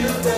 you.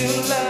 you love.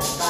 Bye.